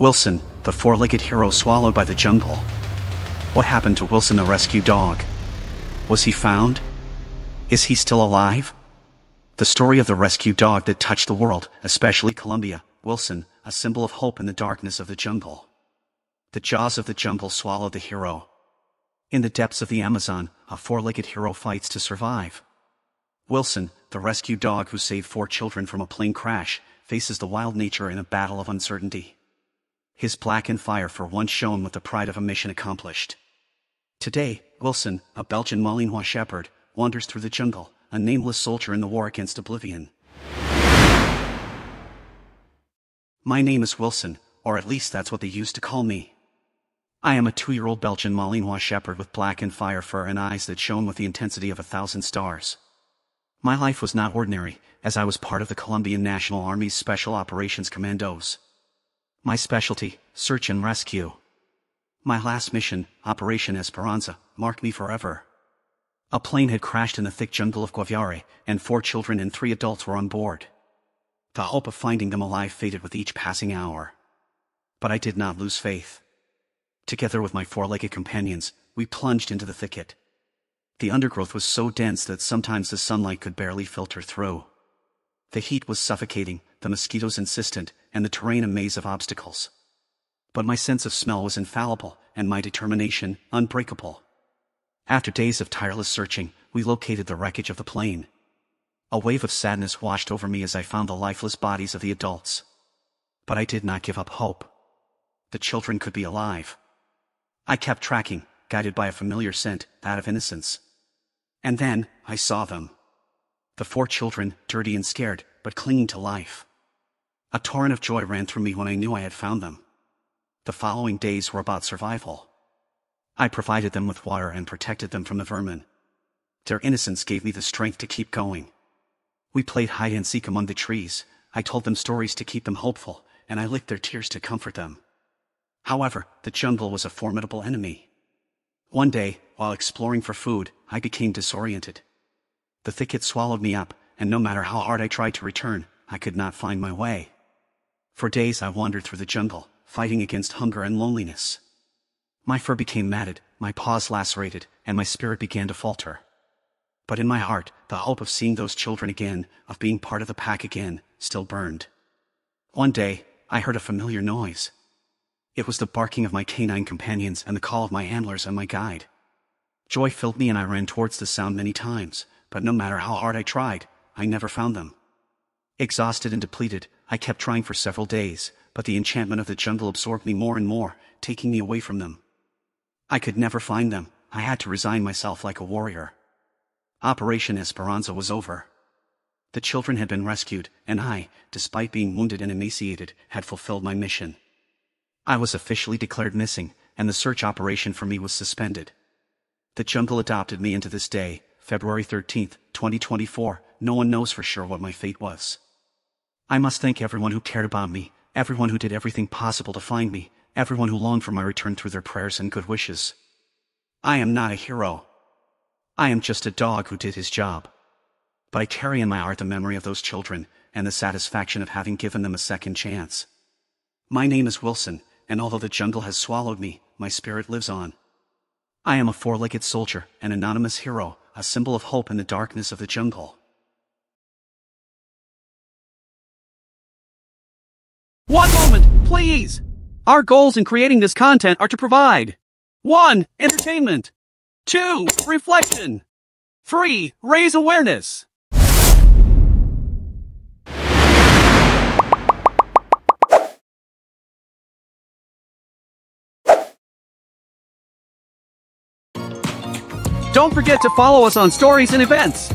Wilson, the four-legged hero swallowed by the jungle. What happened to Wilson the rescue dog? Was he found? Is he still alive? The story of the rescue dog that touched the world, especially Colombia, Wilson, a symbol of hope in the darkness of the jungle. The jaws of the jungle swallowed the hero. In the depths of the Amazon, a four-legged hero fights to survive. Wilson, the rescue dog who saved four children from a plane crash, faces the wild nature in a battle of uncertainty. His black and fire for once shone with the pride of a mission accomplished. Today, Wilson, a Belgian Malinois shepherd, wanders through the jungle, a nameless soldier in the war against oblivion. My name is Wilson, or at least that's what they used to call me. I am a two-year-old Belgian Malinois shepherd with black and fire fur and eyes that shone with the intensity of a thousand stars. My life was not ordinary, as I was part of the Colombian National Army's Special Operations Commandos. My specialty, search and rescue. My last mission, Operation Esperanza, marked me forever. A plane had crashed in the thick jungle of Guaviare, and four children and three adults were on board. The hope of finding them alive faded with each passing hour. But I did not lose faith. Together with my four-legged companions, we plunged into the thicket. The undergrowth was so dense that sometimes the sunlight could barely filter through. The heat was suffocating, the mosquitoes insistent, and the terrain a maze of obstacles. But my sense of smell was infallible, and my determination unbreakable. After days of tireless searching, we located the wreckage of the plane. A wave of sadness washed over me as I found the lifeless bodies of the adults. But I did not give up hope. The children could be alive. I kept tracking, guided by a familiar scent, that of innocence. And then, I saw them. The four children, dirty and scared, but clinging to life. A torrent of joy ran through me when I knew I had found them. The following days were about survival. I provided them with water and protected them from the vermin. Their innocence gave me the strength to keep going. We played hide and seek among the trees. I told them stories to keep them hopeful, and I licked their tears to comfort them. However, the jungle was a formidable enemy. One day, while exploring for food, I became disoriented. The thicket swallowed me up, and no matter how hard I tried to return, I could not find my way. For days I wandered through the jungle, fighting against hunger and loneliness. My fur became matted, my paws lacerated, and my spirit began to falter. But in my heart, the hope of seeing those children again, of being part of the pack again, still burned. One day, I heard a familiar noise. It was the barking of my canine companions and the call of my antlers and my guide. Joy filled me and I ran towards the sound many times, but no matter how hard I tried, I never found them. Exhausted and depleted, I kept trying for several days, but the enchantment of the jungle absorbed me more and more, taking me away from them. I could never find them, I had to resign myself like a warrior. Operation Esperanza was over. The children had been rescued, and I, despite being wounded and emaciated, had fulfilled my mission. I was officially declared missing, and the search operation for me was suspended. The jungle adopted me into this day, February 13th, 2024. No one knows for sure what my fate was. I must thank everyone who cared about me, everyone who did everything possible to find me, everyone who longed for my return through their prayers and good wishes. I am not a hero. I am just a dog who did his job. But I carry in my heart the memory of those children and the satisfaction of having given them a second chance. My name is Wilson, and although the jungle has swallowed me, my spirit lives on. I am a four-legged soldier, an anonymous hero, a symbol of hope in the darkness of the jungle. One moment, please! Our goals in creating this content are to provide 1. Entertainment 2. Reflection 3. Raise awareness Don't forget to follow us on stories and events.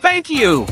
Thank you!